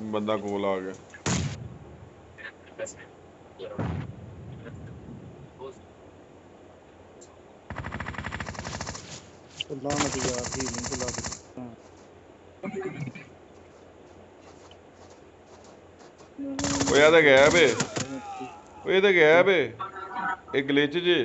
ਬੰਦਾ ਕੋਲ ਆ ਗਿਆ ਅੱਲਾ ਮਤ ਯਾਰ ਹੀ ਨਹੀਂ ਬੁਲਾ ਕੇ ਓਏ ਆ ਤਾਂ ਗਿਆ ਬੇ ਓਏ ਇਹ ਤਾਂ ਗਿਆ ਬੇ ਇਹ ਗਲਿਚ ਜੇ